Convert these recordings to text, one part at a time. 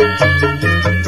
啊。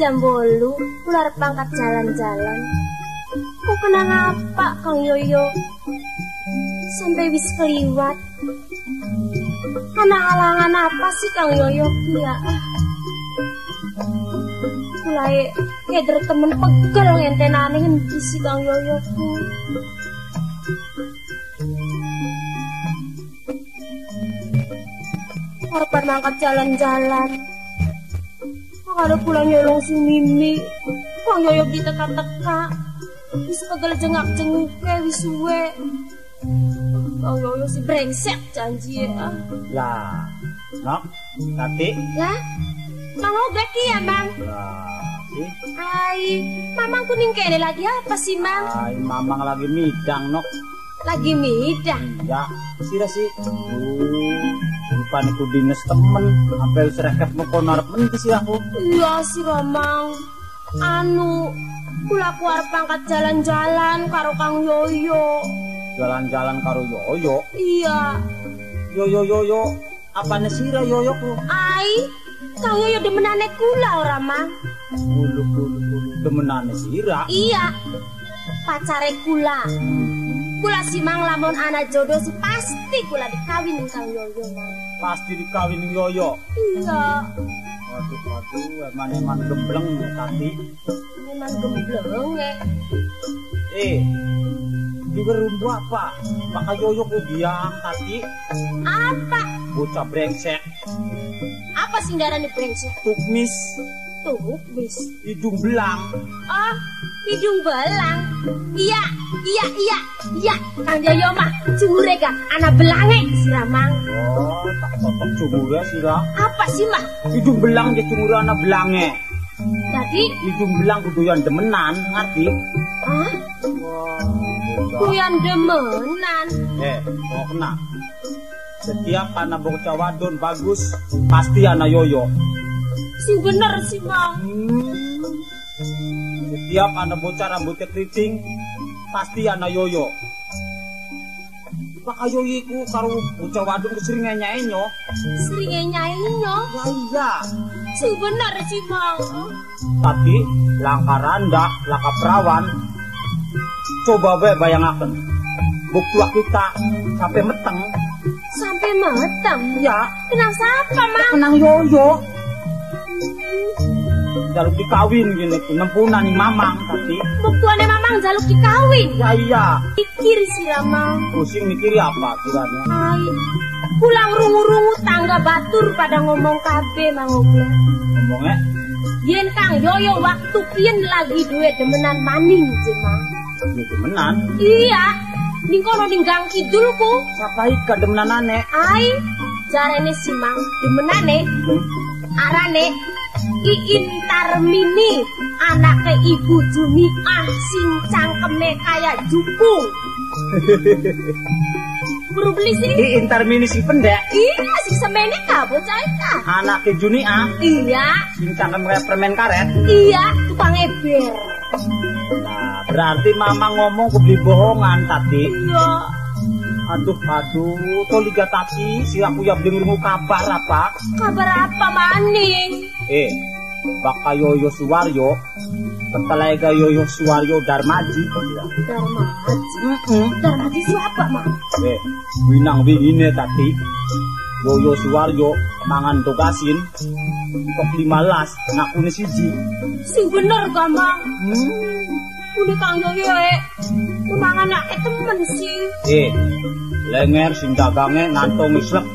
Jam bolu, keluar pangkat jalan-jalan. Kok kena ngapa Kang Yoyo? Sampai wis keliwat. Kena halangan apa sih Kang Yoyo? Ya. Mulai keder temen pegel ngentenane ngendi sih Kang Yoyo ku. Kapan mangkat jalan-jalan? Kok ada pulang nyolong si Mimi? Kang Yoyo diteka-teka. Wis pegel jengak-jenguknya wis suwe. Kang Yoyo si brengsek janji ya. Lah, nok, tati. Lah, Mang ki ya, Mang? Lah, Hai, Mamang kuning kene lagi apa sih, Mang? ay, mamang lagi midang, nok. Lagi midang. Ya, sira sih. Uh, rupanya ku dinas temen. Apa wis reket mau kono arep menti sih aku. Iya sih, Mamang. Anu, kula keluar pangkat jalan-jalan karo Kang Yoyo. Jalan-jalan karo yoyo. Iya. Yoyo yoyo. Apa sira yoyo ku? Ai, Kang Yoyo demenane kula ora, Mang? Bulu bulu bulu demenane sira. Iya. Pacare kula. Kula si Mang lamun anak jodoh sih pasti kula dikawin Kang Yoyo. Pasti dikawin yoyo. Iya. Waduh, waduh, eman-eman gembleng ya, tati. Memang gembleng ya. Eh, juga apa? Maka yoyo ku biang tati. Apa? Bocah brengsek, Apa sih darane brengsek? tukmis, Tuh, bis. hidung belang. Oh, hidung belang. Iya, iya, iya, iya. Kang Yoyo mah cumure gak anak belange siramang. Oh, tak cocok cumura sira. Apa sih mah? Hidung belang dia cumura anak belange. Tadi, Hidung belang kuduyan demenan, ngerti? ah, kuyan demenan. Eh, mau kena. Setiap anak bocah wadon bagus, pasti anak yoyo. Sing bener sih, Mang. Hmm. Setiap anak bocah rambutnya keriting, pasti anak yoyo. Maka yoyo iku karo bocah wadon kesering enyo. Seringe nyainyo. Ya iya. Sing bener sih, Mang. Tapi langkah randa, langkah perawan. Coba bae bayangaken. Bukti kita sampai meteng. Sampai matang. Ya, Kenal siapa, Mang? kenang yoyo. Jaluk dikawin gini, nempunan nih mamang tapi. Buktuannya Mamang jaluk dikawin. Ya iya. Pikir sih, Mang. Pusing mikiri apa kiranya? Hai, pulang rungu-rungu tangga batur pada ngomong kabe Mang Oga. Ngomongnya, Yen Kang Yoyo waktu pien lagi duwe demenan maning cuma. ya demenan. Iya, ning kono ning gang kidulku. Siapa ikan demenan aneh? Ai, jarene si Mang demenane arane Iin Tarmini anaknya ibu Jumiah sing cangkeme kaya jupung. Buru beli sih. Di intermini si pendek, Iya, si semene ka bocah ka. anak ke Junia, Iya, cincang kayak permen karet. iya, tukang eber. Nah, berarti mama ngomong ku beli bohongan tadi. Iya. Aduh, aduh, to liga tati, si aku ya beli ngrungu kabar apa? Kabar apa maning? Eh, baka Yoyo Suwaryo, ketelega Yoyo Suwaryo Darmaji. Darmaji. Mm-mm. Darmaji siapa, Mang? Eh, winang wingine tati. Yoyo Suwaryo mangan tugasin untuk 15 ngakune siji. Sing bener ga, Mang? Hmm. Udah Kang Yoyo, eh. Kumangan anaknya temen sih. Eh, lenger sing dagange ngantong islek.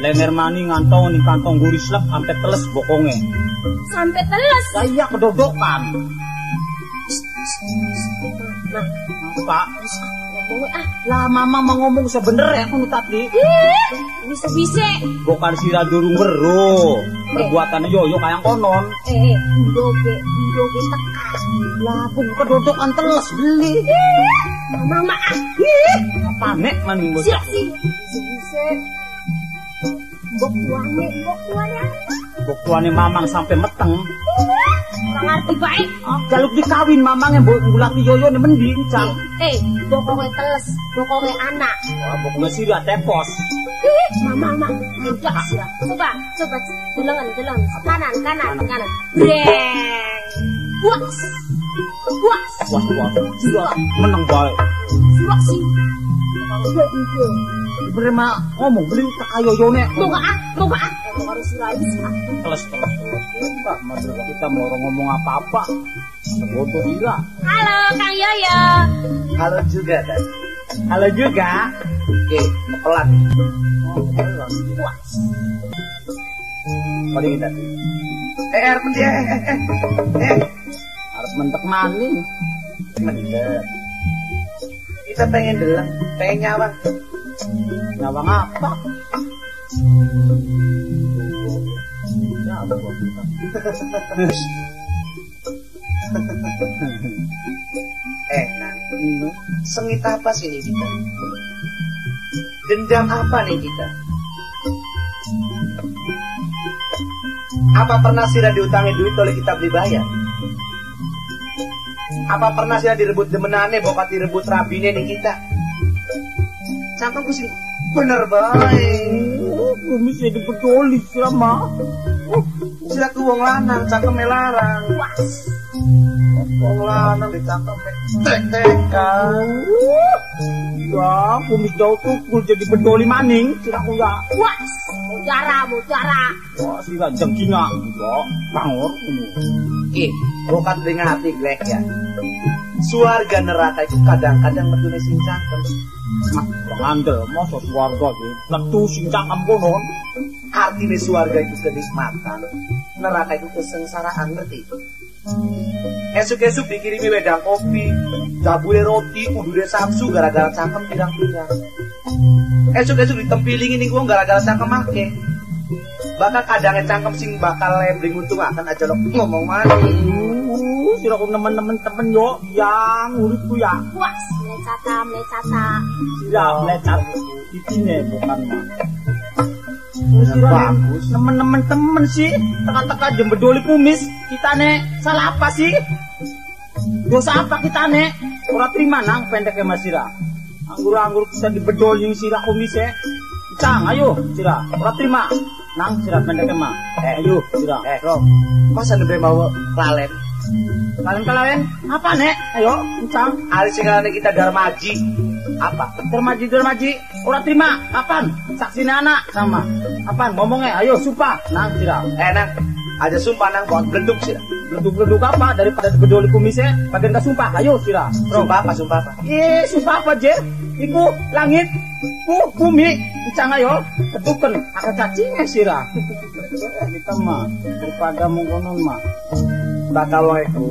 Lenger mani ngantong ning kantong guri slek sampai teles bokonge. Sampai teles. Saya kedodokan. Nah, Pak, ah. lah mama mau ngomong sebener ya aku tadi. Ih, bisa-bisa. Bukan sira durung weruh. Perbuatan yoyo kayang konon. Eh, ndoge, ndoge teka. Lah, pun kedodokan teles beli. Mama ah. Apa nek mani bocah? Siap sih. Bisa-bisa. Mbok tuane, mbok tuane. Pokoknya mamang sampe meteng. Kurang arti baik. Oh. Ah, jaluk dikawin mamang yang bawa ulang yoyo nih mending. Eh, hey, teles, pokoknya anak. Wah, pokoknya sih dia tepos. mamang, mamang, udah sih. Coba, coba, tulangan, tulangan. Kanan, kanan, kanan. kanan. Breng. Wah, wah, wah, wah, wah, menang baik. Wah, sih. Wah. Mah ngomong beli tak ayo yone. Gak ah, gak ah. Harus sirahi sih. Teles teles. Enggak, mas kita mau ngomong apa-apa. Bodoh sira. Halo, Kang Yoyo. Halo juga kan. Halo juga. Oke, pelan. Mari kita. Eh, er, dia, eh, eh, eh, eh, Harus mentek maning. mendek. Kita pengen delang, pengen nyawang. Eh, nah, sengit apa sih nih kita? Dendam apa nih kita? Apa pernah Sira diutangi duit oleh kita beli? Apa pernah Sira direbut demenane bokat direbut rabine nih kita? Cangkem pusing bener baik. Oh, kumis jadi peduli sama. Sira ku wong lanang cangkem melarang. Wong lanang dicangkem tek-tekan. Ya, kumis jauh tuh kul jadi peduli maning. Sira ku ya. Puas. Mutiara, mutiara. Wah, sira jengkinga. Ya, bangor. Ih, bokat dengan hati glek ya. Suarga neraka itu kadang-kadang metune sing cangkem. Ngandel, masa suarga sih. Letu sing cangkem kono. Artinya suarga itu kenikmatan. Neraka itu kesengsaraan, ngerti? Esuk-esuk dikirimi wedang kopi, jabule roti, udure saksu gara-gara cangkem pirang-pirang. Esuk-esuk ditempilingi nih gua gara-gara cangkem make. Bahkan kadangnya cangkem sing bakal lembling untung akan aja lo ngomong manis. Sira ku nemen-nemen temen yo. Yang uripku ya. Puas. Melecata, melecata. Sira melecat. Itine bukan Bagus. nemen-nemen temen sih. Teka-teka aja bedoli kumis. Kita nek salah apa sih? Dosa apa kita nek? Ora terima nang pendek ya Mas Sira. Anggur-anggur kita dibedol yang sira kumis ya. Cang, ayo Sira. Ora terima. Nang Sira pendek mah. Eh, ayo Sira. Eh. Rom. Masa nembe mau lalen? Kalian-kalian apa nek? Ayo, Cang. Alis sing ngarane kita darmaji. Apa? Dermaji dermaji, ora terima. Kapan? Saksinya anak sama. Kapan? Ngomongnya, ayo sumpah. Nang Sira. Eh nang, aja sumpah nang buat genduk sih. Leduk-leduk apa daripada bedol kumisnya? Bagian ke sumpah, ayo Sira. Rom. Sumpah apa, sumpah apa? Eh, sumpah apa je? Iku langit, ku bumi, Cang ayo, ketuken, akan cacingnya Sira. Eh, Kita mah daripada mengkonon mah. Bakal wong iku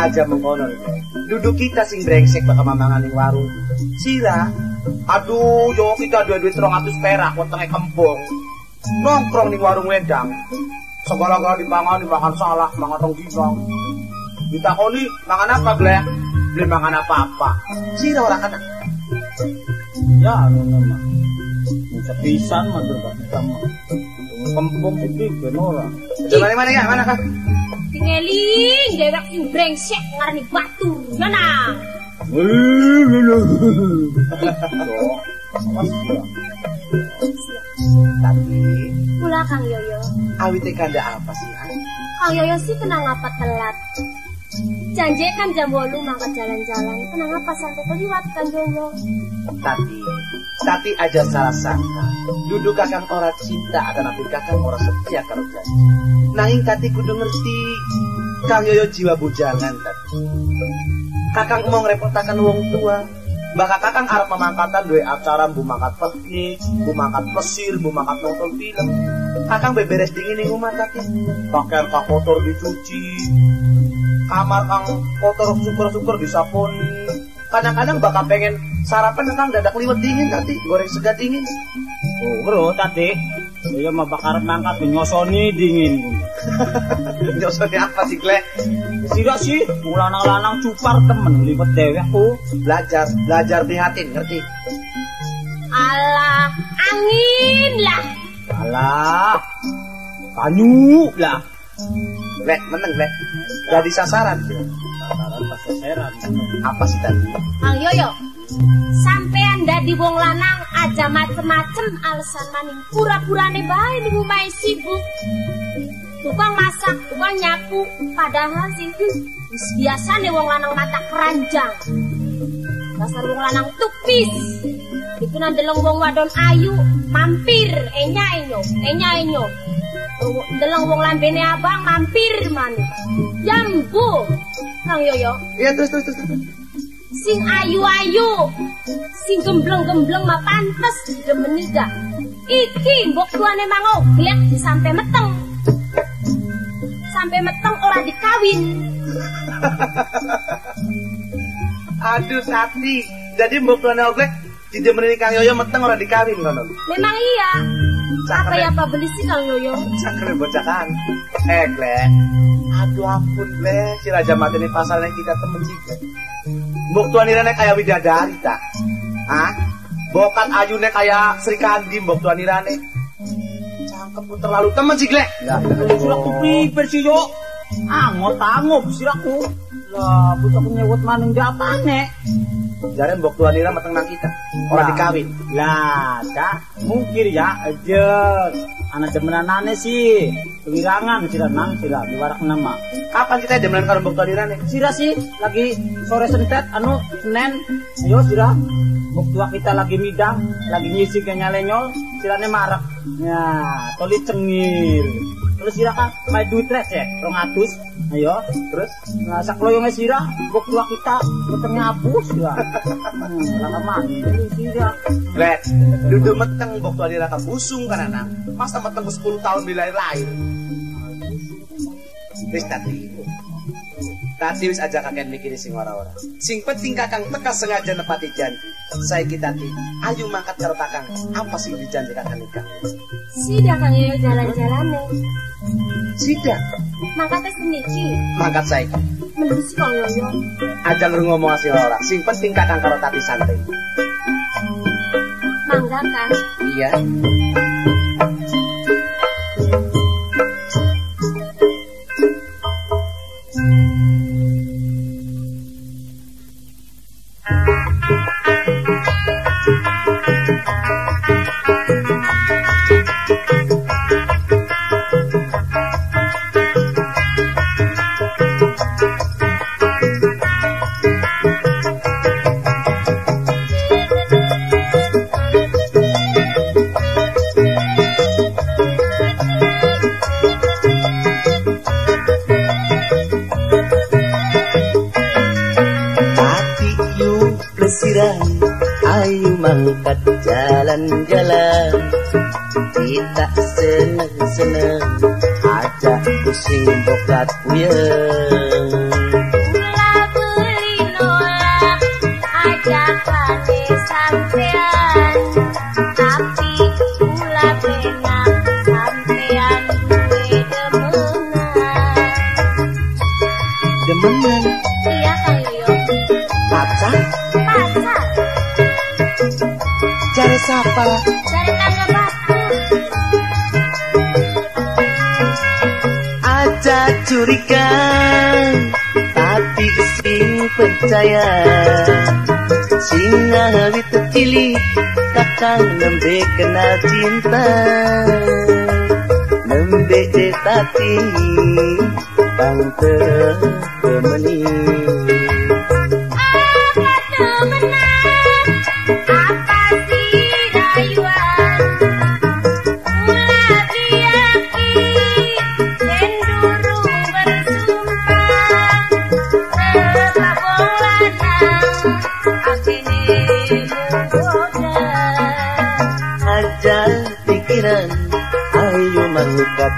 aja mengkono duduk kita sing brengsek bakal mamangan ning warung. Sira? Aduh yo kita dua duit 300 perak wetenge kembung nongkrong ning warung wedang. Segala gala dipangan dimakan salah mangan rong dibang ditakoni mangan apa glek beli mangan apa-apa. Sira ora kena Ya, ngono mah. Sepisan mah berbagi sama. Kempung itu benora. coba mana ya? Mana kan Tingeling, dewek sing brengsek ngarani batu. Mana? tapi Pula Kang Yoyo. awite kanda apa sih? Kang Yoyo sih kenang apa telat. Janji kan jam 8 mangkat jalan-jalan. Kenang apa sampai keliwat Kang Yoyo? Tapi, tapi aja salah sangka. Duduk kakang ora cinta akan tapi kakang ora setia karo janji. Nanging tati kudu ngerti. Kang Yoyo jiwa bujangan tati. Kakang mau ngerepotakan wong tua. Bakal kakang arep memangkatan duwe acara bu mangkat piknik, bu mangkat pesir, bu mangkat nonton film. Kakang beberes dingin ning rumah tati. Pakaian kang kotor dicuci. Kamar kang kotor syukur-syukur disaponi. Kadang-kadang bakal pengen sarapan kang dadak liwet dingin tadi, goreng segar dingin. Oh, bro, tadi. Iya mah bakar mangkat nyosoni dingin. Nyosone apa sih, Glek? Sira sih, lanang-lanang cupar temen liwet dewek ku. Belajar, belajar prihatin, ngerti? Alah, angin lah. Alah. Banyu lah. Lek, meneng lek. Jadi sasaran. Sasaran pas seseran. Apa sih tadi? Kang Yoyo, sampean dadi wong lanang aja macem-macem alasan maning pura-purane bae di rumah sibuk. Tukang masak, tukang nyapu, padahal sih wis biasane wong lanang mata keranjang. Dasar wong lanang tupis. Iku nang deleng wong wadon ayu, mampir enya enyo, enya enyo. Deleng wong lambene abang mampir maneh. Jambu. Kang Yoyo, Iya terus terus terus. Sing ayu-ayu, sing gembleng-gembleng mah pantes demeni gak. Iki mbok tuane mang oglek sampe meteng. Sampe meteng ora dikawin. Aduh Tati, jadi mbok tuane oglek didemenin Kang Yoyo meteng ora dikawin ngono. Memang iya. Apa ya apa beli sih Kang Yoyo? Cakre bocah kan. Eh, Glek. Aduh ampun, Glek. Si Raja Mati ini pasalnya kita temen Glek. Mbok tuan irane kaya widadari ta? Hah? Bokat ayune kaya Sri Kandi mbok tuan irane. Cangkemmu terlalu temen sih, Glek. Ya, silakku piper sih yo. Angot tangup sirakku. Lah, bocah nyewot maning dia? Apane? Jaren mbok tuan ira meteng nang kita. Ora Lah. dikawin. Lah, cak, mungkin ya aja. Anak demenanane sih, kewirangan sira nang sira diwarak nama. Kapan kita demenan karo mbok tuan irane? Sira sih lagi sore sentet anu Senin. Ayo sira. Buktua kita lagi midang, lagi ngisi ke nyalenyol, sirane marek. Ya, toli cengir. Terus sira kan duit receh, rong atus. Ayo, Terus nah sakloyongnya sira, buktua kita ketengnya abus sira. Hmm, lama mandi sira. Glek, duduk meteng mbok tuan ira busung kan anak. Masa meteng ku 10 tahun dilahir-lahir. Wis tadi. Tadi wis aja kakek mikir sing ora-ora. Sing penting kakang teka sengaja nepati janji. Saya kita ti, ayo mangkat karo kakang. Apa sih dijanji kakang nikah? Sida Kang Yoyo jalan-jalan nih. Sidak. Mangkatnya seniki. Mangkat saya. Mending sih Kang Yoyo. Aja ngomong asih ora. Sing penting kakang karo tati santai. Mangga kan. Iya. Kita seneng-seneng Ajak pusing bokat puyeng Mula beli nolak ajakane sampean. Tapi mula benak sampean duwe demenan Demenan Iya Kang Yoyo pacar. Pacar. Cari siapa curiga Tapi sing percaya Sing ngawi tercili Kakang nembe kenal cinta. Nembe de tati Bang temeni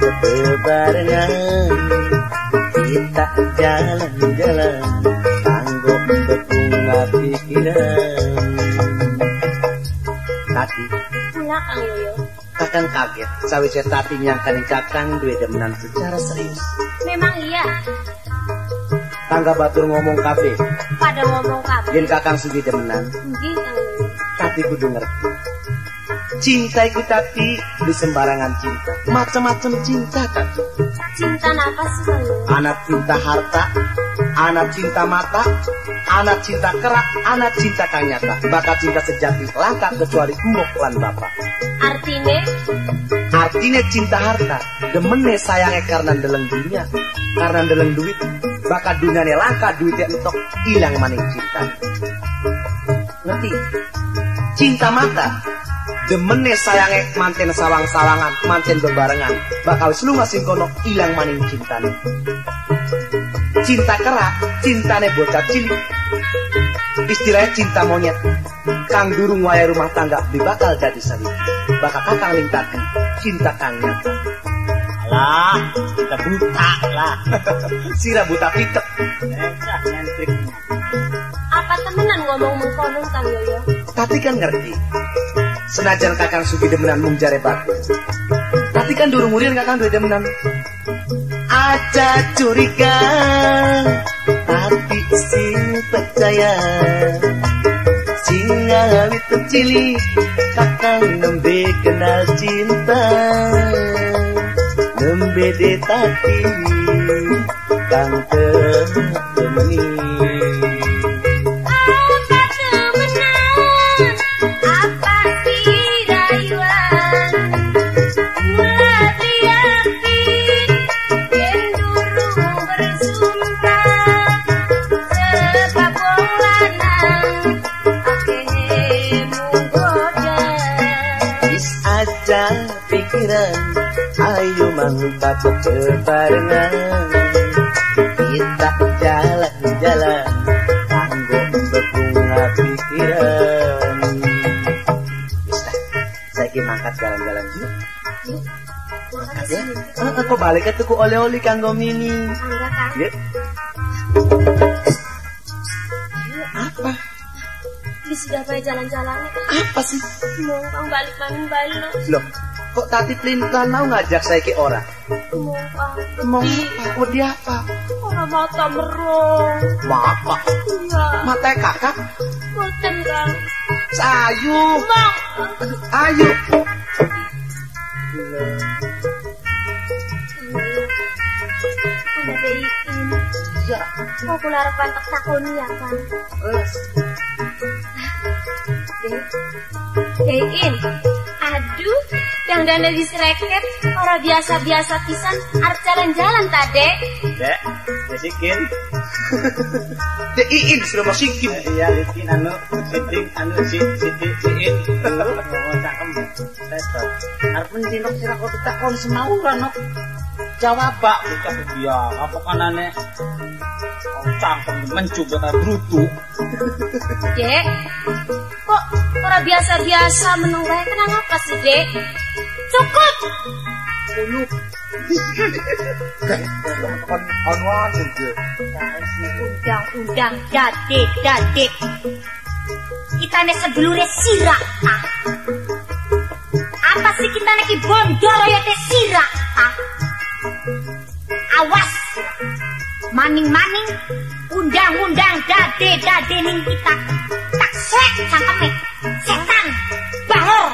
bebarengan Kita jalan-jalan Tanggok berbunga pikiran. Tati, Pula Kang Yoyo. Kakang kaget Sawise tati nyangkani kakang Duwe demenan secara serius. Memang iya. Tangga batur ngomong kafe. Pada ngomong kabeh Yen kakang sugi demenan, Nggih Kang Yoyo. Tati kudu ngerti. Cinta iku tati di sembarangan cinta. Macam-macam cinta. Cinta apa sih? Anak cinta harta, anak cinta mata, anak cinta kerak, anak cinta kang nyata. Bakal cinta sejati langka kecuali mbok lan bapak. Artinya, Artinya cinta harta, demene sayangnya karena deleng dunia, karena deleng duit, bakal dunyanya langka, duitnya entok, hilang maning cinta. Ngerti? Cinta mata, demene sayangnya manten sawang-sawangan, manten bebarengan, bakal lu ngasih kono, hilang maning cinta Cinta kerak, cintane bocah cilik, istilahnya cinta monyet. Kang durung waya rumah tangga di bakal jadi sari bakal kakang lingkati cinta kang nyata. Alah, kita buta lah. sira buta pitek. Apa temenan ngomong mengkonon Kang Yoyo? tapi kan ngerti senajan kakang sugi demenan mung tapi kan durung urian kakang duwe demenan aja curiga tapi sing percaya. Sing awit cilik kakang nembe kenal cinta. Nembe de tapi kang temeni mantap bebarengan Kita jalan-jalan Kanggo berbunga pikiran Saya mangkat jalan-jalan dulu Makasih ya. Ah, aku balik ke tuku oleh-oleh kanggo mini Ya. Apa? Ini sudah baik jalan-jalan Apa sih? Mau Kang balik maning balik Loh, kok tati pelintan mau ngajak saya ke orang? Kang apa? Mau dia apa? Orang mata merong. Mata? Iya. Mata kakak? Boten Kang Sayu. Mau Ayo Ada beikin Ya, Mau kular pantak takoni ya kan wes. Dein Aduh Yang dana disreket Orang biasa-biasa pisan Arep jalan-jalan tade Dek, bisikin. Dek Iin sudah mau sikim. Iya, bikin anu, siting, anu, si, siti, siin. Oh, cangkem. Tetot. Arep mencinok sira kok ditakon semauran, no. Jawab, Pak. Ucap dia, apa kanane? Oh, cangkem, mencoba brutu. Dek Kok orang biasa-biasa menunggu Kenang apa sih dek Cukup. Undang-undang dade dade Kita nih sedulure sira ah. Apa sih kita nih bondoro ya teh? Sira ah. Awas. Maning-maning Undang-undang dade dade ning kita. Tak sek cangkeme. Setan. Bahor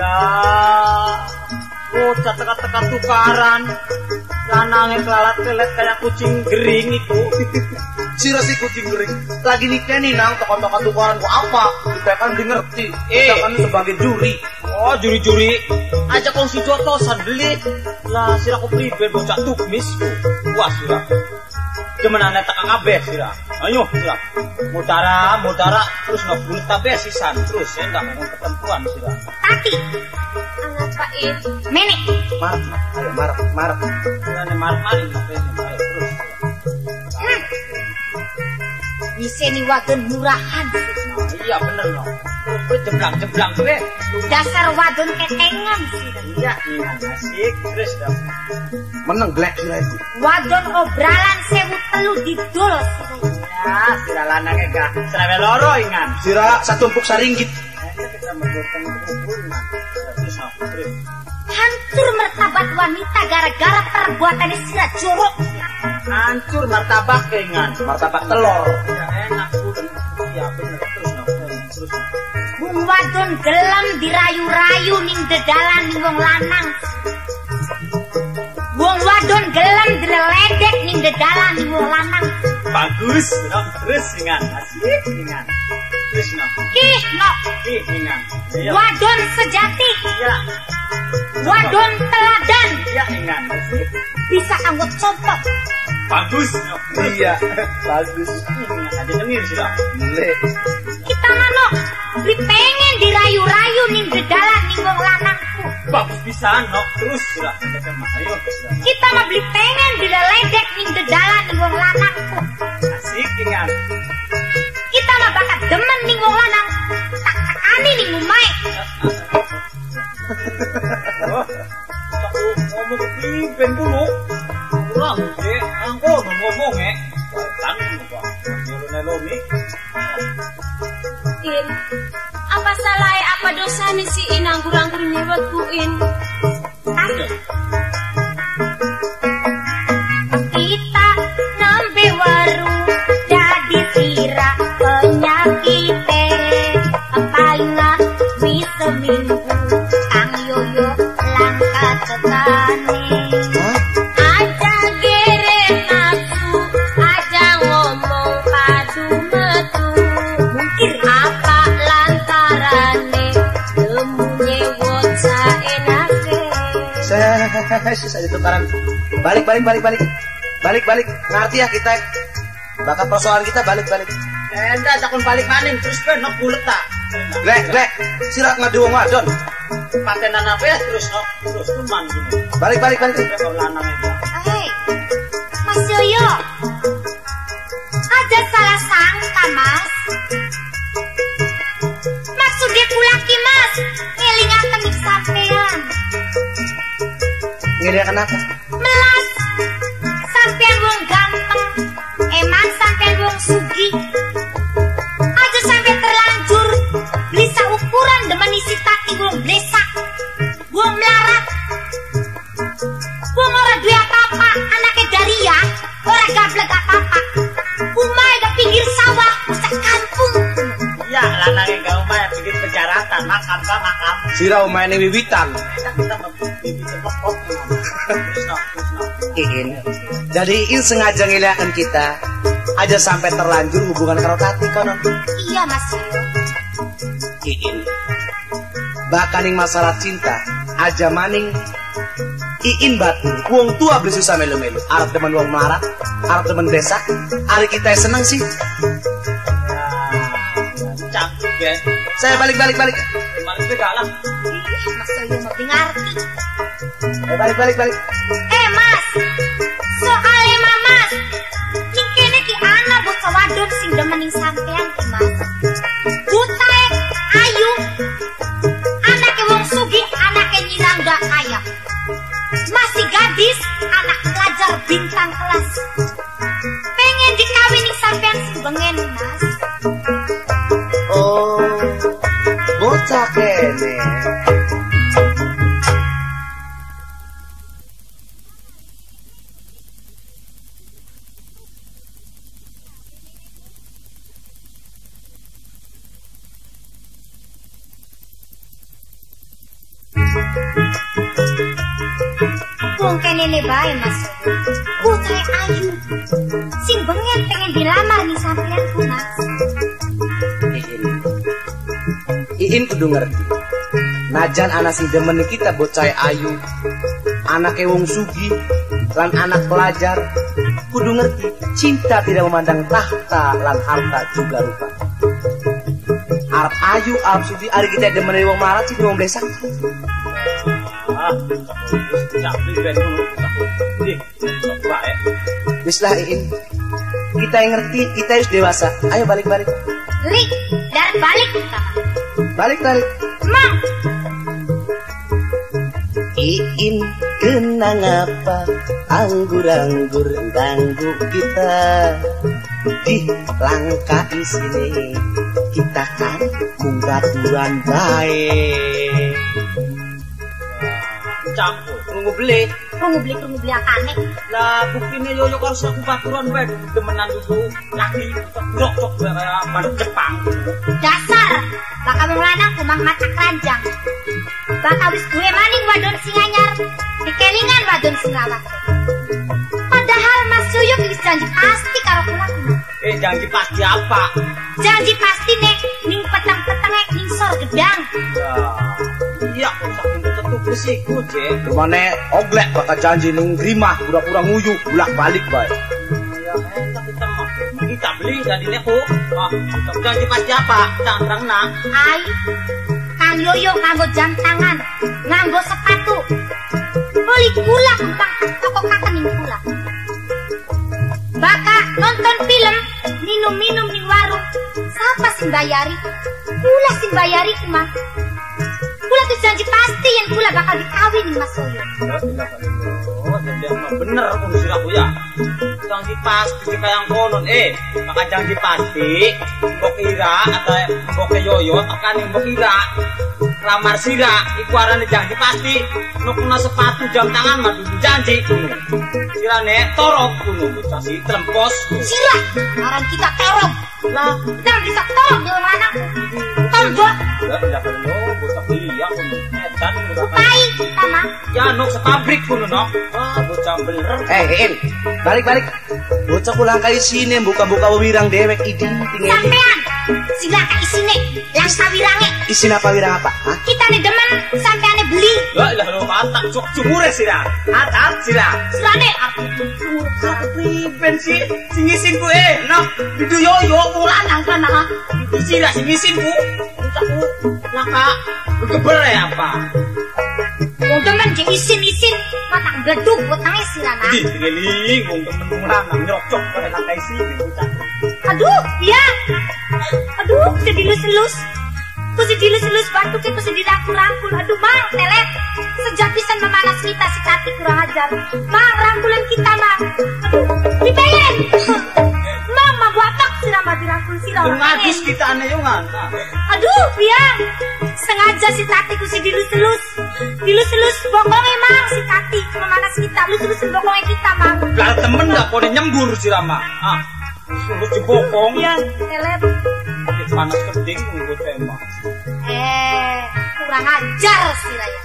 Lah. Bocah teka-teka tukaran. Lanangnya kelalat kelet kayak kucing gering itu. Sira si kucing gering. Lagi nikah nih nang toko-toko tukaran gua apa? Kita kan ngerti. Eh. Kita kan sebagai juri. Oh, juri-juri. Ajak kong si Joto. Lah, sira ku pribadi bocah tukmis. Wah, sira. gemenane tekan kabeh sira. Ayo sira. Mudara, mudara terus no bulat kabeh sisa terus ya tak ketentuan sira. Tati. Ngapain? Mene. Marep, ayo marep, marah. Gemenane marep-marep kabeh sira terus. Hmm. Wis ni wagen murahan. Iya bener no. Gue jemblang-jemblang gue. Dasar wadon ketengan sih Iya, iya asik. Terus dah. Meneng glek sira itu. Wadon obralan sewu telu didol sih Ya, sira lanangnya gak serewe loro ingan. Sira satumpuk saringgit. No, terus. Hancur martabat wanita gara-gara perbuatannya sira jorok Hancur martabak keingan. Martabak telur. Ya enak udah. Iya wadon gelam dirayu-rayu ning dedalan ning wong lanang wong wadon gelem dreledek ning dedalan ning wong lanang. Bagus, no. Terus ingat, asik ingat. Terus no. Ih, no, Ih, ingat. Wadon sejati, Ya, wadon teladan, ya ingat. Asik. bisa kanggo contoh. Bagus, no. Iya, bagus. Ingat aja dengir sudah. Le. Kita mano, li pengen dirayu-rayu ning dedalan ning wong lanangku. Bagus pisan, no. Terus. Kita mah ayo. Kita mah beli pengen dileledek ning dedalan ning wong lanangku. Asik ingat. Kita mah bakat demen ning wong lanang. Tak tekani ning umai. Oh, ngomong pimpin dulu. Kurang sih, angko ngomong eh. Tadi lupa. Nelo nih. Apa salah apa dosanya si In anggur-anggur nyewot ku In? Ayo. Ses, aja tukaran. Balik, balik, balik, balik. Balik, balik. Ngerti ya kita. Bakat persoalan kita balik, balik. Enda takon balik maning terus ben nok bulet tak. Glek, glek. Sirak ngadu wong wadon. Patenan apa ya terus nok terus kuman. Balik, balik, balik. Hei, Mas Yoyo, ada salah sangka Mas. Maksudnya kulaki Mas, ngelingaken ing Ngiri kenapa? Melas, sampean wong gampang, emang sampean wong sugi. Aja sampai terlanjur, bisa ukuran demen isi taki wong blesak, wong melarat. Wong ora duwe apa-apa, anaknya dari ya, ora gablek apa-apa. Umay ke pinggir sawah, pusat kampung. Ya lanang yang kau mah bikin penjaratan makam ka makam. Sira main wiwitan. Kita kita Iin. Jadi Iin sengaja ngeliatin kita aja sampai terlanjur hubungan karo Tati kono. Iya Mas. Iin. Bahkan yang masalah cinta aja maning Iin batu, wong tua beli susah melu-melu. Arab teman wong melarat, Arab teman desa. Hari kita seneng sih. Cantik ya. Saya balik balik balik. Maling begalang. Ih, Mas Yoyo mau ngerti. Eh, balik balik balik. Kudu ngerti. Najan anak sing demen kita bocah ayu. Anake wong sugi lan anak pelajar kudu ngerti cinta tidak memandang tahta lan harta juga rupa. Arab ayu, Arab sugi, hari kita demen wong marat sih wong desa. Ah, cantik ben dulu. Ih, coba ya. Wis lah Iin. Kita yang ngerti, kita harus dewasa. Ayo balik-balik. Ri, dar balik kita. Mas. Balik-balik. Mang, Iin kenang apa anggur-anggur ganggu kita di langkah di sini kita kan munggaturan baik Campur. Tunggu beli. Krungu beli krungu beli akane. Lah buktine yoyo harus aku baturan bae demenan dulu laki brok cok kayak manuk Jepang. Dasar, bakal wong lanang kumang mata keranjang. bakal wis duwe maning wadon sing anyar dikelingan wadon sing padahal Mas Yoyo wis janji pasti karo kula Mas. Eh janji pasti apa? janji pasti nek ning petang-petang ning sor gedang Ya, iya kok saking ketuku sih ku, Cek. Ke mana oglek bakal janji nung grimah pura-pura nguyu bolak balik baik. Ya, kita mah. Kita beli jadi nepo. Ah, janji pasti apa? Jangan terang nak. ai Kang Yoyo nganggo jam tangan nganggo sepatu beli gula kembang toko kakening gula Baka nonton film minum-minum di warung siapa sing bayari kula sing bayari mah kula tuh janji pasti yang kula bakal dikawin Mas emang bener sih aku ya. Janji pasti kayak yang konon. Eh, maka janji pasti. Mbok kira atau mbok yoyo tekan yang mbok kira. Lamar sira, iku arane janji pasti. Nukuna sepatu jam tangan mah dudu janji. Sirane torok kuno bocah si trempos. sila orang kita terong Lah, kita bisa terong di orang anak ya bocah iya udah kan. Ya. Ah, bocah bener. Eh, In, balik-balik. Bocah pulang kali sini buka-buka wirang dewek tinggal sampean silakan isine yang sawirange Isin apa wirang apa? Hah? kita nih demen sampeane beli Lah lah lo mantap cuk cumure sira. Atat sira. silane Aku priben sih sing isin ku eh no dudu yo yo ulah nang kana. Sira sing isin ku. Laka geber ya apa. wong demen jeung isin-isin matang gleduk wetenge silana Di ngeling wong temen lanang nyocok pada lantai sini aduh ya aduh bisa dilus-lus. Ku sedih dilus-lus batu ke ku sedih rangkul-rangkul aduh mang telet sejak pisan memanas kita si kati kurang ajar. Mang rangkulan kita mang. Aduh Ngadus pengen. kita aneh yungan. Aduh, biar sengaja si Tati ku si dilus-lus, dilus-lus bokongnya mang si Tati memanas kita, lus-lus bokongnya kita mang. Lah temen dah kode nyembur sira mah. Ah. Sungguh dibokong. Iya, telet. Panas keding nunggu tema. Eh, kurang ajar si Raya.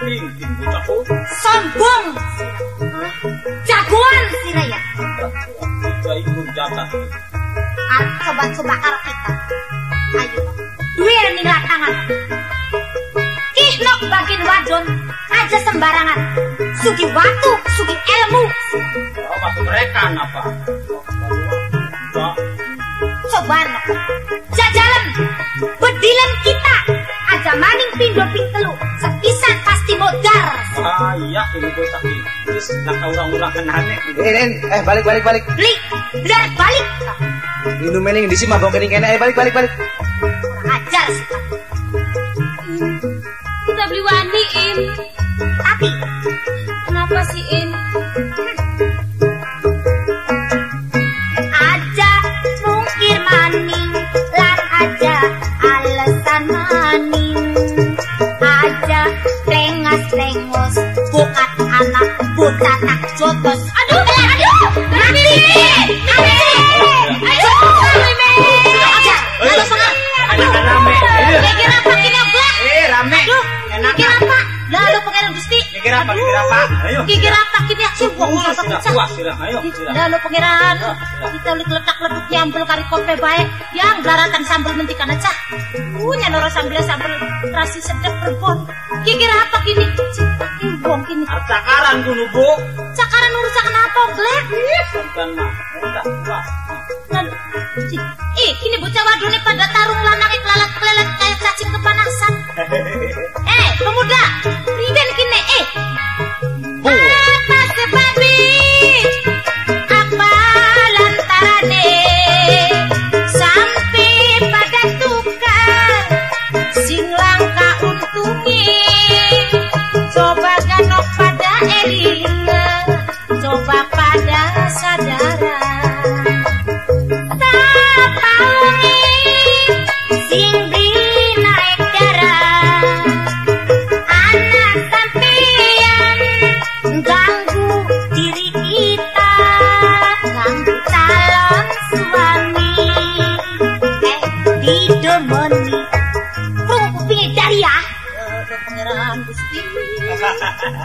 Penting bocahku. Sombong si. Jagoan si Raya. Kita ikut jatah. Arep coba-coba karo kita. Ayo, duwe ning latangan. Ih, nok bagian wadon aja sembarangan. Sugi waktu, sugi ilmu. Masuk mereka apa? Coba nok. Jajalan, bedilan kita. Aja maning pindo ping telu. Sepisan pasti modar. Ah iya, ini bocah ini. Terus nak orang-orang kenane. In, In, eh balik-balik balik. Beli, belar balik. Minum mening di sini mabok kening kene. Eh balik-balik balik. Kurang ajar sih. Kita beli wani, In. Tapi, Kenapa sih, In? Anak buta Mikir apa kini Puas sila, puas sila. Ayo. Lalu pangeran, kita ulit letak leduk nyambel kari kope baik, yang garatan sambal mentikan aja. Punya nora sambal sambal terasi sedap berbon. Kikir apa kini? Kimbong kini. Arcakaran kuno, Bu. Cakaran urusan kenapa, Glek? Mah. Puas. Ci- eh, kini bocah wadone pada tarung lanang kelalat kelelet kayak cacing kepanasan. Eh, pemuda, riben kini, eh.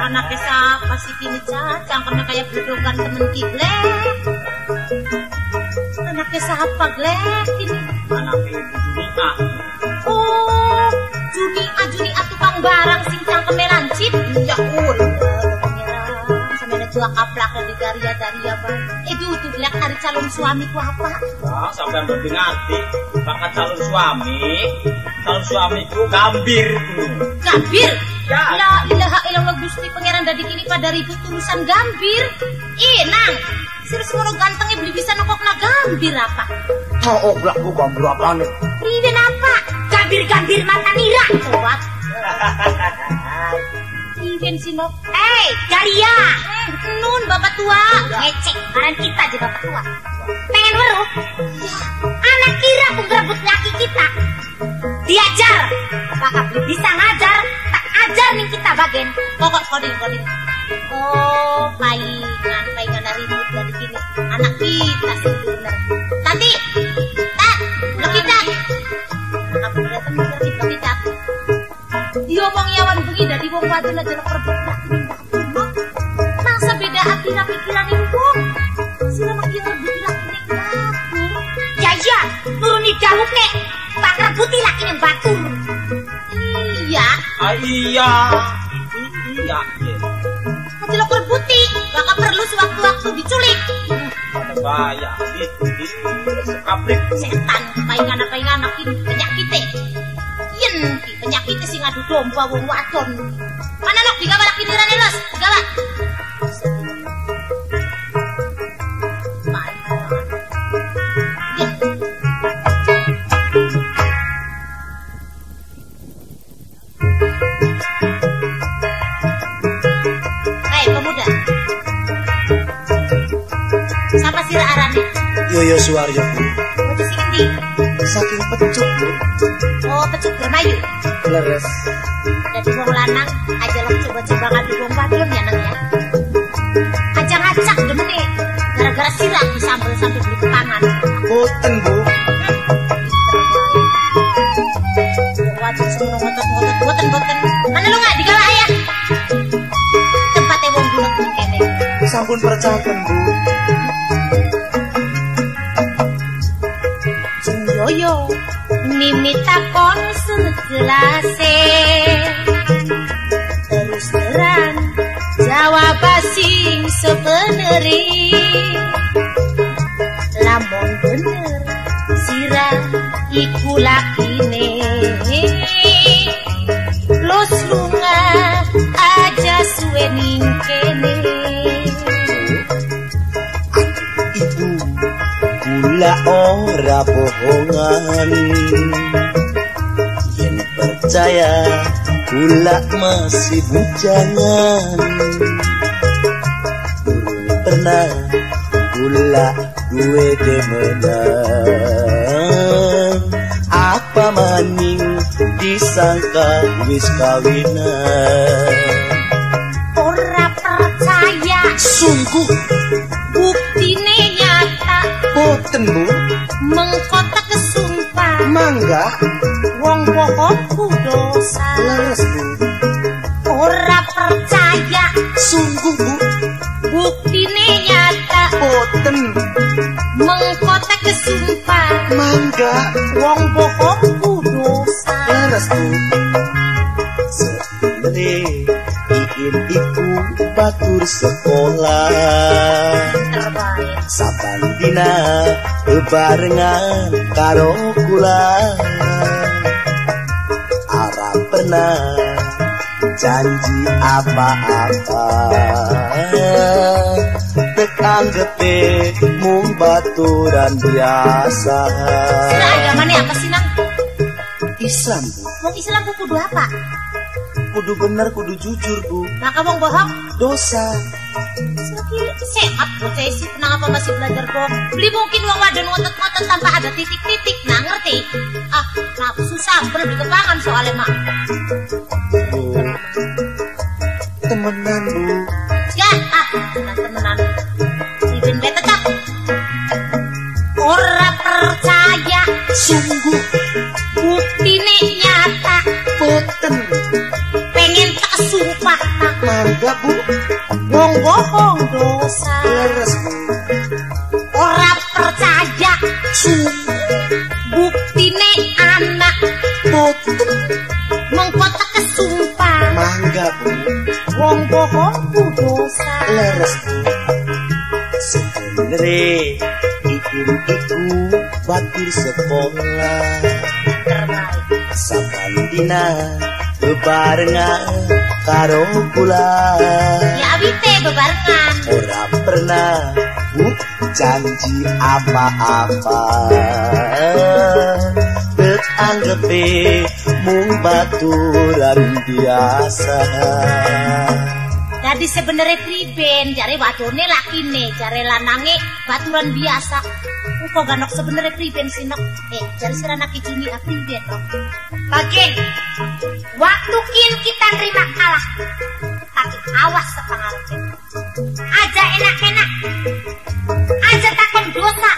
Anaknya siapa sih kini cacang karena kayak bedokan temen kible. Anaknya siapa glek ini? Anaknya ibu Junika. Oh, Juni A Juni A tukang barang sing cangkeme lancip. Ya ul. Sampai ada dua kaplak di Daria Daria bang. Itu tuh bilang hari calon suamiku apa? Nah, sampai berarti ngerti. Bakal calon suami. Calon suamiku gambir. Gambir. Ya. Pada ribut urusan gambir. Ih, nang. Ngono gantengnya beli bisa nokokna gambir apa? Oh, oblak gua gambir apa nih? Riben apa? Gambir-gambir mata nira. Coba. Riben sino. Eh, Daria. Nun bapak tua. Ngecek, barang kita aja bapak tua. Pengen weruh? Anak kira pun ngerebut laki kita. Diajar. Bakal beli bisa ngajar. Tak ajar nih kita bagian. Pokok koding koding. Oh, paingan, paingan dari ribut dari kini. Anak kita sih bener. Tati, tak, lo kita. Aku lihat temen ngerti lo kita. Diomongi awan bengi dari wong wadon aja lo bakuno. Masa beda akira pikiran itu? Sila makin rebuti laki nih baku. Ya iya, nuruni dawuh kek. Pak rebuti laki nih baku. Iya, iya. Iya. cilok putih. Bakal perlu sewaktu-waktu diculik. Bahaya di kabrik setan main anak main anak ini penyakit yen penyakit sih ngadu domba wong wadon. Mana nok di kabar kiri los di Yoyo Suwaryo? Saking pecuk Bu. Oh, pecut bermayu. Leres. Jadi wong lanang aja lo coba-coba ngadu wong wadon ya nang ya. Aja ngacak demene. Gara-gara sirak disambel sampai beli kepangan. Boten Bu. Wadon semono ngotot-ngotot boten-boten. Mana lu nggak digawa ayah? Tempatnya wong bulat kene. Sampun percayakan Bu. Yoyo, mimi takon segelase. Terus terang, jawab sing sebeneri. Lamun bener, sirah iku lakine. Ora bohongan Yen percaya Kula masih bujangan. Durung pernah Kula duwe demenan Apa maning disangka wis kawinan? Ora percaya, Sungguh batur sekolah. Saban dina bebarengan karo kula. Ara pernah janji apa-apa. Tekan gete mung baturan biasa. Sila agamanya apa sih nang Islam. Wong Islam ku kudu apa Kudu bener kudu jujur bu. Maka wong bohong? Dosa. Sehat bocah isi tenang apa masih belajar bohong? Beli mungkin wong wadon ngotot-ngotot tanpa ada titik-titik. Nah ngerti? Ah nafsu sambel di kepangan soalnya mak. Bu. Temenan bu. Ya, ah, temenan-temenan. Si Ben Beta tak. Ora percaya, Sungguh tangga bu wong bohong dosa. Leres ora percaya su bukti ne anak putu mengko tak sumpah. Mangga bu wong bohong dosa. Leres sebenere iku iku batir sekolah. Terbaik. Sama Lina bebarengan. Karo kula ya awite bebarengan Ora pernah janji apa-apa Bet anggepe mung baturan biasa Jadi sebenarnya priben, jare wadone lakine, jare lanange baturan biasa. Kok ganok sebenarnya priben sih nok? Eh, jare si anak juni ah priben nok. Waktu kita terima kalah, tapi awas sepengaruhnya. Aja enak-enak, aja takon dosa.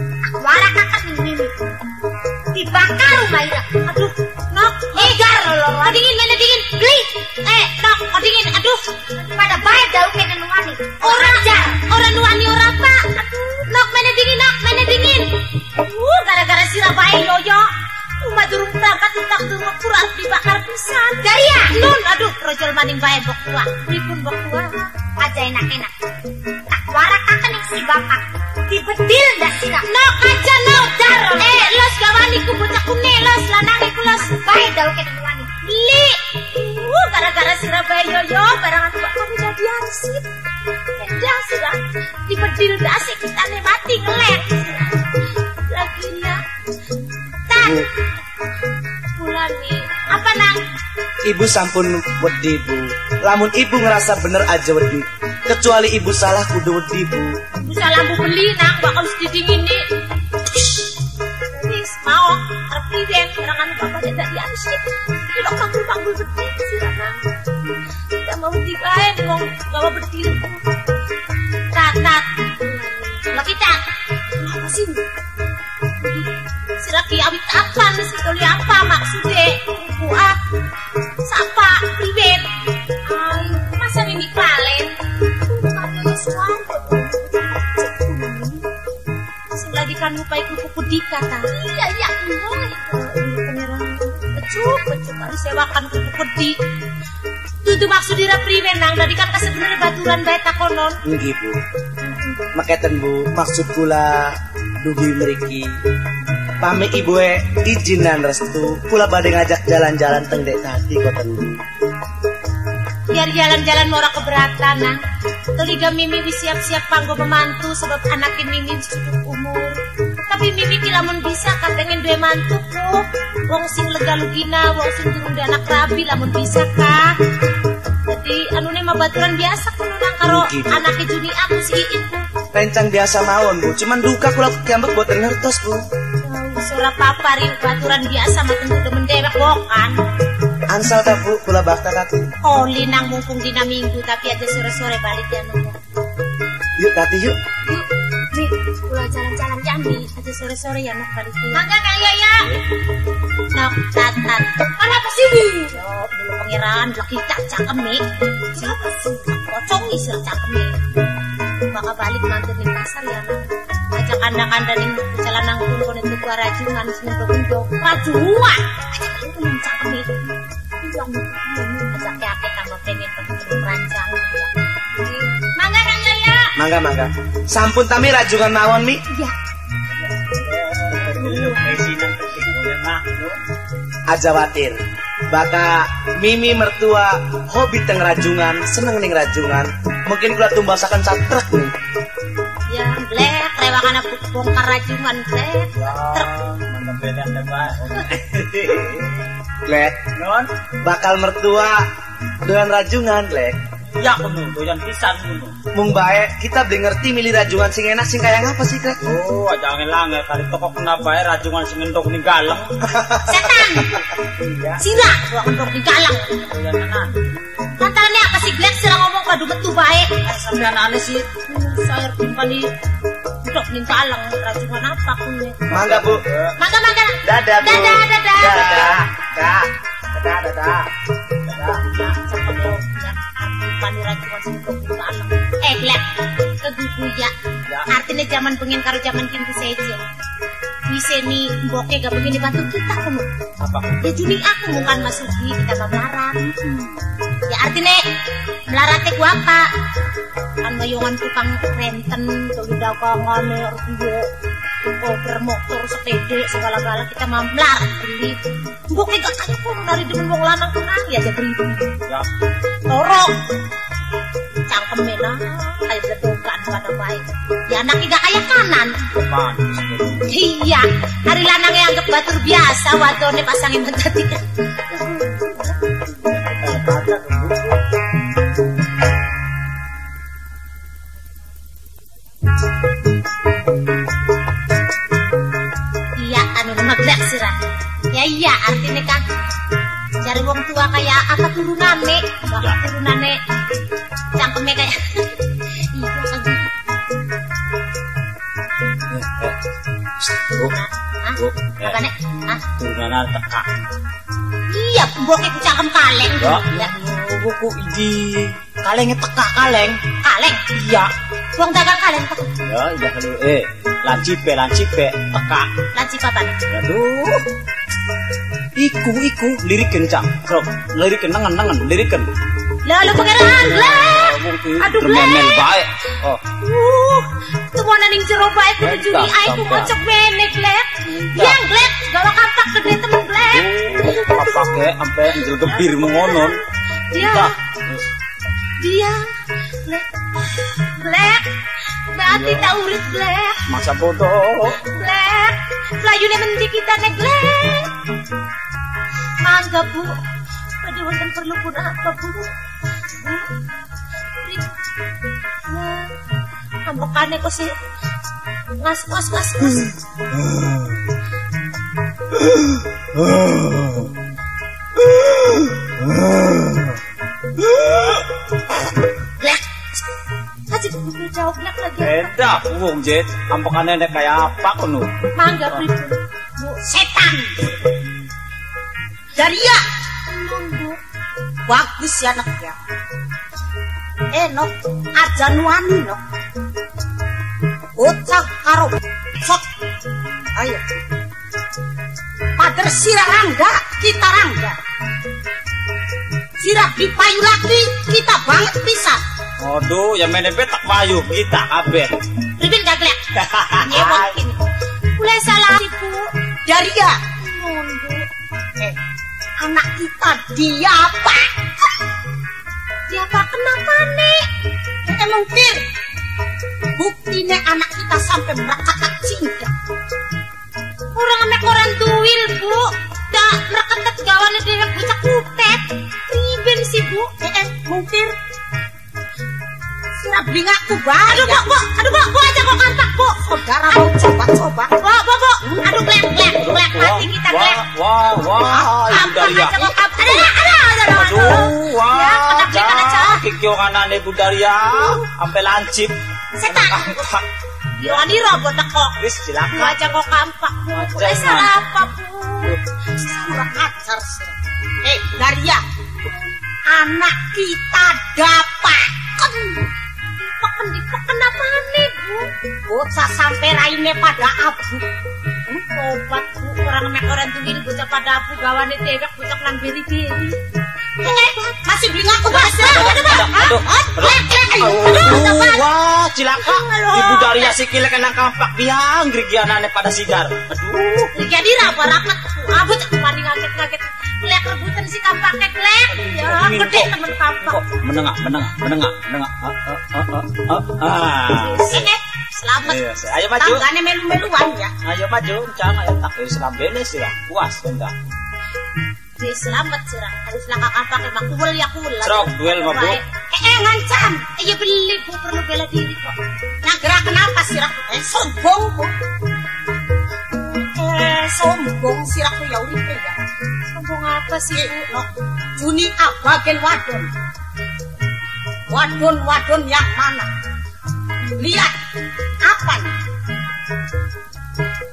Aku warak akan mimpi. Dibakar rumah ira. Aduh, nok, egar loh, dingin mana dingin, beli. Eh, nok, oh dingin, aduh, pada baik dah kena nuani. Orang jar, orang nuani durung kurang dibakar pisan. Dari ya, nun, aduh, rojol maning baik bok tua, pripun bok tua. Aja enak-enak. Tak warak akan yang si bapak. Dibedil dah sih Nok aja nok jar. Eh, los gawani ku bocah kune los lanang iku los. Baik dah kena nuani. Li. Uh, gara-gara si rabai yoyo barangan tua kami udah diarsip. Dah sih dah. Dibedil dah sih kita mati ngeler. Laginya. Tan. Bu. Apa nang? ibu sampun wedi Bu Lamun ibu ngerasa bener aja wedi Kecuali ibu salah kudu wedi Bu Bisa lampu beli nang bakal harus didingin nih. Wis mau arep piben serangan bapak tidak diarsip. Kilo panggul panggul bedil sih nang. Tidak mau dibae wong gawa bedil. Tatat. Lagi tat. Apa sih? Awit apa nih toli apa maksudnya? Buah. Sapa piben. Ay, masa mimi palen. Kami suara. Sing lagi kan lupa iku kuku dika ta. Iya iya. Pangeran becuk becuk kali sewakan kuku pedi. Tutu maksud dira priwen nang tadi kan sebenarnya baturan bae takonon. Nggih Bu Maketen Bu Maksud kula Dugi meriki Pami ibu e izinan restu Kula badhe ngajak jalan-jalan teng dek tadi Bu Biar jalan-jalan mora keberatan nang. Teliga Mimi wis siap-siap panggo memantu sebab anaknya Mimi cukup umur. Tapi Mimi ki lamun bisa kan pengen duwe mantu ku. Wong sing lega lugina, wong sing durung duwe anak rabi lamun bisa kah. Jadi anune mah baturan biasa kuno nang karo Gitu. anaknya Juni aku si Iin. Rencang biasa mawon Bu Cuman duka kula kiambek boten ngertos Bu Sura papa riu baturan biasa mah tentu demen dewek bokan. Ansal ta Bu kula bakta tati Oh linang mumpung dina minggu tapi aja sore-sore balik ya nunggu. Yuk tati yuk Yuk, nih, pulang jalan-jalan jambi aja sore-sore ya nok balik ini. Mangga kang ya. Nok tatat. Kenapa sih? Yo, dulu pangeran laki tak cakemi. Siapa sih? Pocong isir cakemi. Bakal balik mantu ning pasar ya nok. Ajak anda-anda ning jalan nang kulo ning tuku rajungan sing ndo Padua. Ajak ning cakemi. Yang ajak kakek tambah pengen ketemu rancang. Mangga kang ya. Mangga mangga Sampun tami rajungan mawon Mi Iya. Aja watir Baka Mimi mertua hobi teng rajungan Seneng ning rajungan Mungkin kula tumbasakan satrek nih Ya, rewangan aku bongkar rajungan, blek. Truk. Glek Non, Bakal mertua dengan rajungan Glek ya kuno, doyan pisan kuno. Mung bae kita beli ngerti milih rajungan sing enak sing kaya ngapa sih Glek Oh, aja angin langit kali toko kenapa ya rajungan sing entuk ning galeng. Setan, Iya, sira, gua galang. doyan tenan. Lantarannya apa sih, blek, sira ngomong kadu metu baik. Eh, sampean aneh sih. Saya timpa di kendok di galang, rajungan apa kunya. Mangga Bu Mangga, mangga. Dadah Bu Dadah, dadah. Dadah Dah, dadah, dadah. Dadah. Di di galang. Eh, blek, kegugu ya. Ya. Artinya zaman pengen karo zaman kini sejen. wiseni mboke gak begini bantu kita kamu. Apa? Ya Juni aku bukan Mas Sugi kita mau melarat. Ya artinya melaratnya ku apa? Kan mayongan tukang renten tuh udah kongone dia Over motor, sepede, segala-gala kita mau melarat beli. Mboke gak kayak pun dari demen wong lanang kenang ya jadi. Ya. Loro. Cangkeme nah, kayak bedokan pada baik. Ya anaknya gak kayak kanan. Iya, hari lanang yang anggap batur biasa, wadone pasangin mentati. Iya, anu nama gelak sirah. Ya iya, artinya kan cari wong tua kayak apa turunane, apa Ya. turunane cangkeme kayak iya kan. Bu, bu, Apa eh, turunan teka. Iya, mbok iku cakem kaleng. Ya, buku iki kaleng teka kaleng. Kaleng? Iya. Wong teka kaleng teka. Ya, iya kan eh lanci pe lanci pe teka. Lanci papan. Aduh. Iku iku lirik kencang. Bro, lirik kenangan-nangan, lirik kencang. Lah lu pangeran, lah. Aduh, lah. Aduh. Oh, Uh, tumonan ning jero bae kudu Glek, juli tak, ae ku kocok mene, Glek. Yang Glek, gawa kampak gede temen Glek. apa pakai sampai anjel gebir. Iya. Entah. Terus, Dia, Glek. Glek. Berarti tak urip, Glek. masa bodoh. Glek. Layune mendi kita nek Glek. Mangga, Bu. Pada wonten perlu pun apa, Bu? Bu. Ambekane kok. Aja gue jawab Glek lagi. Beda, wong jet. Ampekannya nek kayak apa kono? Mangga pripun? Bu, setan. Daria. Bu. Bagus ya anak ya. Eh, no, aja nuani no. Bocah karo sok. Ayo. Pader sirah rangga, kita rangga. Sirah dipayu lagi, kita banget bisa. Aduh, yang main tak payu kita kabeh. Ribin gak kelek. Nyewot ini. Mulai salah ibu. Daria. Eh, anak kita dia apa? Dia apa kenapa nek? Eh mungkin buktinya anak kita sampai merakatak cinta. Orang anak orang tuwil bu, dah merakatak gawane dia bocah kutet. Ribin sih bu. Eh, eh mungkin Sirap bingakku banyak. Aduh, Bo, Bo. Aduh, Bo, Bo aja kok kantak, Bo. Saudara mau coba-coba. Bo, Bo, Bo. Aduh, glek, glek, glek. Mati kita, glek. Wah, wah, wah, Daria. Aduh, aduh, aduh, aduh, aduh. Aduh, wah, Ya, kena kena cah. kikyo Daria, sampai lancip. Setan. Yo, ini robot kok. Wis silakan. aja kok kampak, Man. salah apa, Bu? Kurang ajar sih. Eh, Daria. Anak kita dapat. Peken di peken apa nih, Bu? Bocah sampai raine pada abu. Hmm, Obat, Bu. Orang mek orang tunggu bocah pada abu. Gawane dewek bocah nang beri-beri. Eh, masih beli ngaku bahasa. Aduh, wah, cilaka. Ibu Daria sikile kena kampak biang grigianane pada sidar. Aduh. Jadi apa rapat abut wani ngaget-ngaget Lek rebutan si kampak kek lek. Ya, gede temen kampak. Menengah, menengah, menengah, menengah. Ah, ah, ah. Sini, selamat. Iya. Ayo maju. Tanggane melu-meluan ya. Ayo maju, cang, ayo tak wis lambene sih lah. Puas enggak? Di selamat sirah. Harus langkah kampak emang kuel ya kuel. Serok, duel mah, Bu. Eh, ngancam. Iya beli bu perlu bela diri kok. Nah gerak kenapa sirah? Eh sombong bu. Eh sombong sirah tuh ya uripe ya. Sombong apa sih bu? No. Juni abagen wadon. Wadon-wadon yang mana? Lihat apa nih?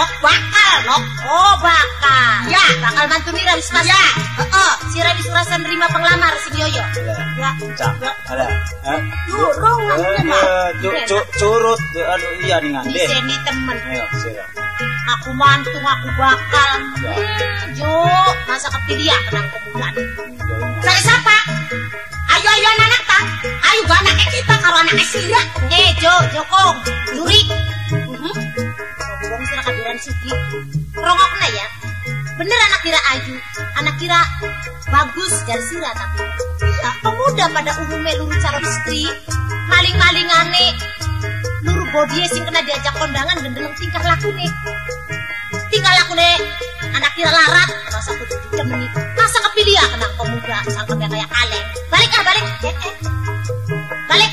nok, bakal nok. Oh bakal. Ya, bakal mantu Mira wis pasti. Ya, heeh. Si Rabi Surasa nerima penglamar si Yoyo. Ya. Cak, ada. Eh, Durung eh, cu- cu- curut, aduh iya nih ngande. Sini temen. Ayo, sira. Aku mantu, aku bakal. Ya. Hmm, Jo, masa kepilih ya kenang kebulan. Saya siapa? Ayo ayo anak tak. Ayo anaknya kita kalau anaknya Sira. Eh Jo, Jokong, Yuri. Mhm. Ngomong siki. Rongok na ya. Bener anak kira Ayu, anak kira bagus dari Sira tapi. Ya, pemuda pada umumnya luru calon istri, maling-malingane, luru bodi sing kena diajak kondangan gendeleng tingkah laku nih. Tingkah laku nih, anak kira larat, masa kudu didemeni. Masa kepilih ya kena pemuda, sangkep kayak kaleng. Balik ah, balik. Eh. Balik. Balik,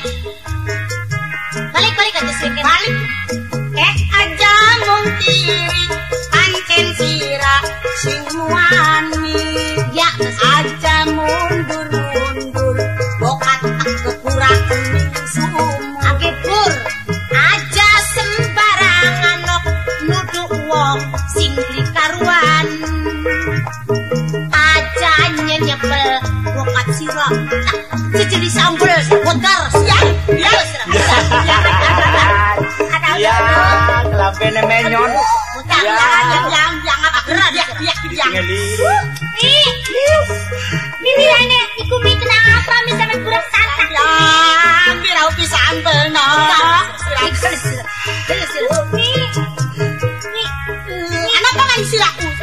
kelambene menyon. Ya. yang, yang, apa ya, ya, iku mi kenapa mi sampe kurang santak ya? Mi. Mi,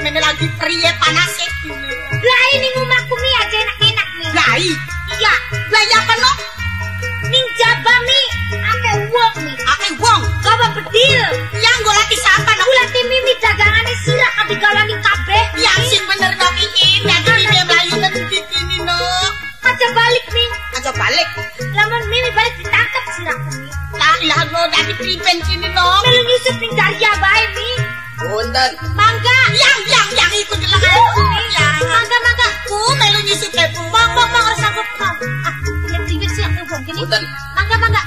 mene lagi priye panas Punten. Mangga. Yang yang yang lengan aku mi. Mangga mangga. Ku melu nyusup kebu. Mong mong mong harus aku. Ah, priwet sih aku buang gini. Punten. Mangga mangga.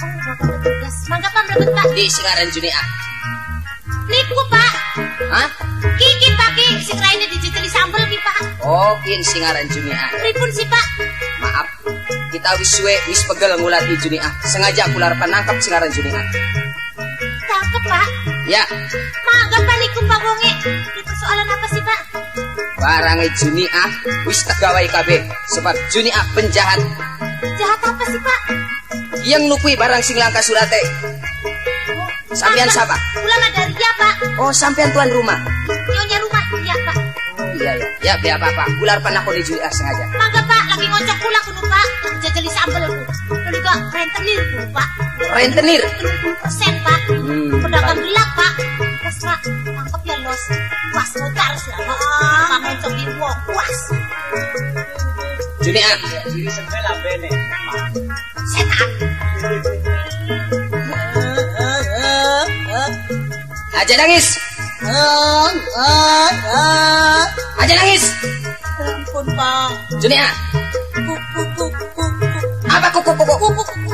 Oh. Mangga pak mlebet pak. Di singaran Junia. Nipu pak. Hah? Kiki pak ki. Sing raine dijejeli sambel ki pak. Oh, kin singaran Junia. Pripun sih pak? Maaf. Kita wis suwe wis pegel ngulat di Junia. Sengaja aku larpan nangkap singaran. Tangkep pak. Ya, Mangga pak niku pak wonge. Ini persoalan apa sih pak? barangnya Junia wis tegawai kabeh sebab Junia penjahat Jahat apa sih pak? yang nukui barang sing langka surate. Sampean siapa? Ulama dari ya pak. Oh, sampean tuan rumah. Nyonya rumah ya pak. Iya ya, ya biar apa-apa. Ular panah di Junia sengaja. Mangga pak lagi ngocok pula kudu pak. Jajali sambel. Kudu juga rentenir pak. Rentenir. persen pak. Hmm, Pedagang gelap pak. Terus pak tangkep ya los. Puas motor sih pak. Ngocok di wong puas. Junia, Diri sampai lambene. Setan. aja nangis. Aja nangis. Ampun pak. Junia, apa kuku kuku? Kula,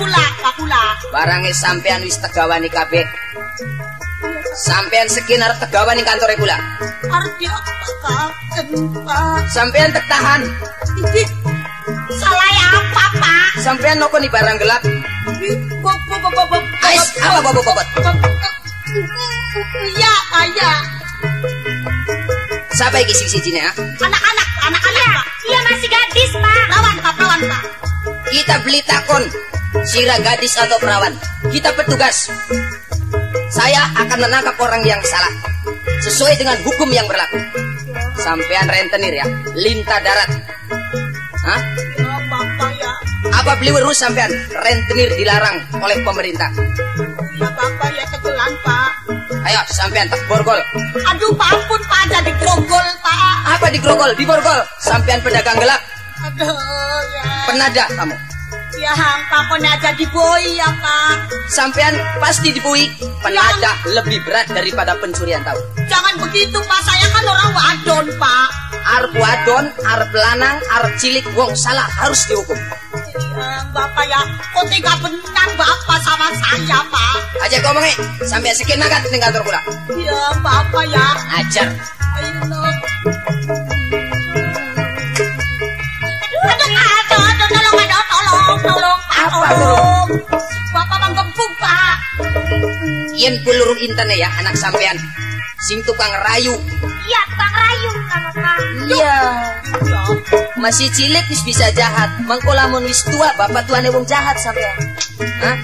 kula, pak kula. Barangnya sampean wis tegawani kabeh. Sampean sekinar tegawani kantor kula. Arep diapakan pak? Sampean tek tahan. Salah ya apa pak? Sampean noko di barang gelap. Ais, apa bobot bobot? Iya, ayah. Siapa iki sing sijine ah? Anak-anak, anak-anak pak. Iya masih gadis pak. Perawan pak, perawan pak. Kita beli takon. Sira gadis atau perawan. Kita petugas. Saya akan menangkap orang yang salah. Sesuai dengan hukum yang berlaku. Sampean rentenir ya. Lintah darat. Hah? Ya. Apa beli werus sampean? Rentenir dilarang oleh pemerintah. Ya bapak ya pak. Ayo, sampean tak borgol. Aduh, Pak ampun Pak, jadi grogol Pak. Apa di grogol? Di borgol. Sampean pedagang gelap. Aduh, ya. Penadah kamu. Ya, Pak, kok aja diboi ya Pak. Sampean pasti dibui. Penadah lebih berat daripada pencurian tahu. Jangan begitu Pak, saya kan orang wadon Pak. Arep wadon, arep lanang, arep cilik, wong salah harus dihukum. Ya, Bapak ya, kok tega benar Bapak sama saya Pak. Aja kau mengi, sampai sekian makan tinggal terpula. Ya, Bapak ya. Ajar. Ayo, Pak. Bapak menggempung, Pak. Yen pulurung inten ya anak sampean. Sing tukang rayu. Iya, Pak Rayu, Pak. Iya. Masih cilik wis bisa jahat. Mangko lamun wis tua bapak tuane wong jahat sampean. Hah?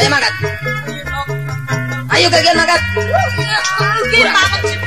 Ayo makan. Ayo kalian makan. Gila banget sih,